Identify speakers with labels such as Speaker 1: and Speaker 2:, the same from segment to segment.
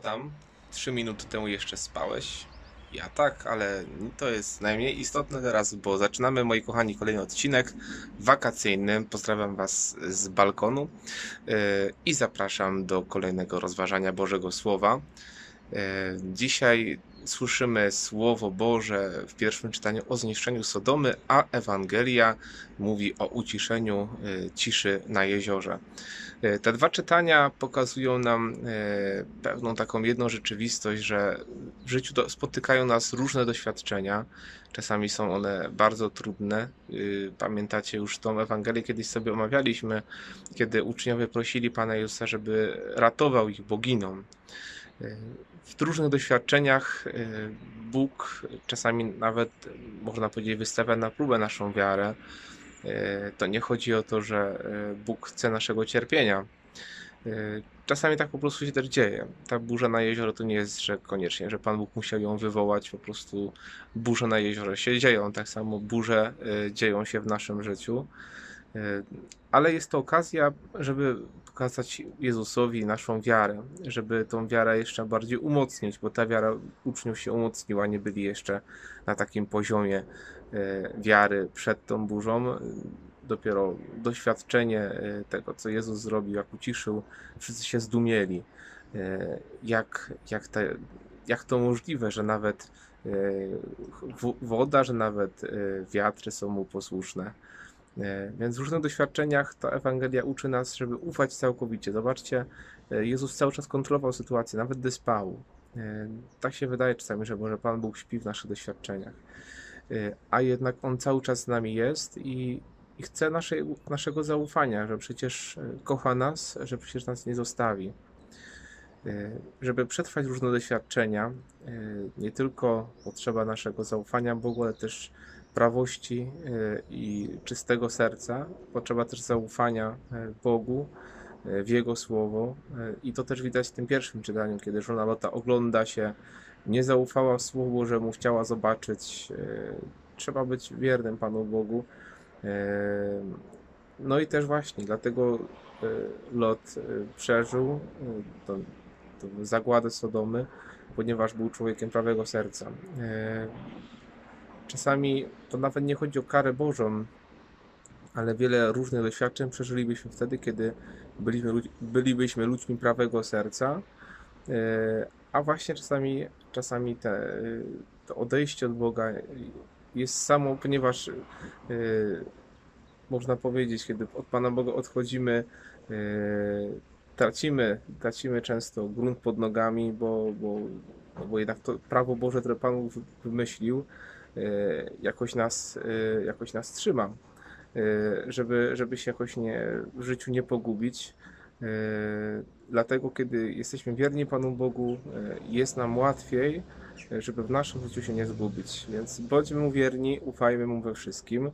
Speaker 1: tam? Trzy minuty temu jeszcze spałeś? Ja tak, ale to jest najmniej istotne teraz, bo zaczynamy, moi kochani, kolejny odcinek wakacyjny. Pozdrawiam Was z balkonu yy, i zapraszam do kolejnego rozważania Bożego Słowa. Yy, Dzisiaj słyszymy Słowo Boże w pierwszym czytaniu o zniszczeniu Sodomy, a Ewangelia mówi o uciszeniu yy, ciszy na jeziorze. E, Te dwa czytania pokazują nam e, pewną taką jedną rzeczywistość, że w życiu spotykają nas różne doświadczenia. Czasami są one bardzo trudne. Y, Pamiętacie już tą Ewangelię, kiedyś sobie omawialiśmy, kiedy uczniowie prosili Pana Jezusa, żeby ratował ich boginom. Y, W różnych doświadczeniach y, Bóg czasami nawet, można powiedzieć, wystawia na próbę naszą wiarę. E, To nie chodzi o to, że e, Bóg chce naszego cierpienia. E, Czasami tak po prostu się też dzieje. Ta burza na jezioro to nie jest, że koniecznie, że Pan Bóg musiał ją wywołać. Po prostu burze na jeziorze się dzieją. Tak samo burze e, dzieją się w naszym życiu. E, Ale jest to okazja, żeby pokazać Jezusowi naszą wiarę, żeby tą wiarę jeszcze bardziej umocnić, bo ta wiara uczniów się umocniła, nie byli jeszcze na takim poziomie e, wiary przed tą burzą. Dopiero doświadczenie e, tego, co Jezus zrobił, jak uciszył, wszyscy się zdumieli. E, Jak, jak, te, jak to możliwe, że nawet woda, że nawet wiatry są mu posłuszne. E, Więc w różnych doświadczeniach ta Ewangelia uczy nas, żeby ufać całkowicie. Zobaczcie, e, Jezus cały czas kontrolował sytuację, nawet gdy spał. E, Tak się wydaje czasami, że może Pan Bóg śpi w naszych doświadczeniach. A jednak On cały czas z nami jest i, i chce naszej, naszego zaufania, że przecież kocha nas, że przecież nas nie zostawi. Żeby przetrwać różne doświadczenia, nie tylko potrzeba naszego zaufania Bogu, ale też prawości y, i czystego serca. Potrzeba też zaufania y, Bogu, y, w Jego słowo. I to też widać w tym pierwszym czytaniu, kiedy żona Lota ogląda się nie zaufała Słowu Bożemu, chciała zobaczyć. e, Trzeba być wiernym Panu Bogu. E, No i też właśnie, dlatego e, Lot e, przeżył e, tą, tą zagładę Sodomy, ponieważ był człowiekiem prawego serca. E, Czasami to nawet nie chodzi o karę Bożą, ale wiele różnych doświadczeń przeżylibyśmy wtedy, kiedy byliśmy, bylibyśmy ludźmi prawego serca. E, A właśnie czasami, czasami te, to odejście od Boga jest samo, ponieważ y, można powiedzieć, kiedy od Pana Boga odchodzimy, y, tracimy, tracimy często grunt pod nogami, bo, bo, bo jednak to prawo Boże, które Pan wymyślił, jakoś nas, y, jakoś nas trzyma, y, żeby, żeby się jakoś nie, w życiu nie pogubić. Dlatego, kiedy jesteśmy wierni Panu Bogu, jest nam łatwiej, żeby w naszym życiu się nie zgubić. Więc bądźmy Mu wierni, ufajmy Mu we wszystkim,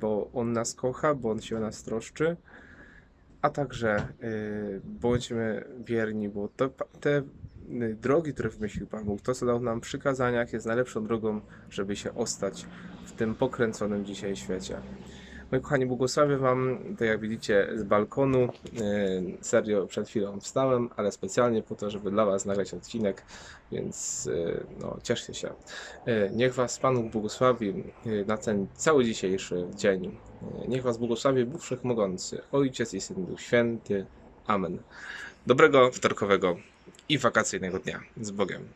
Speaker 1: bo On nas kocha, bo On się o nas troszczy, a także bądźmy wierni, bo te yy, drogi, które wymyślił Pan Bóg, to co dał nam w przykazaniach, jest najlepszą drogą, żeby się ostać w tym pokręconym dzisiaj świecie. Moi kochani, błogosławię Wam, tak jak widzicie, z balkonu. Yy, Serio, przed chwilą wstałem, ale specjalnie po to, żeby dla Was nagrać odcinek, więc yy, no, cieszcie się. Niech Was Pan Bóg błogosławi na ten cały dzisiejszy dzień. Niech Was błogosławi Bóg Wszechmogący, Ojciec i Syn Duch Święty. Amen. Dobrego wtorkowego i wakacyjnego dnia. Z Bogiem.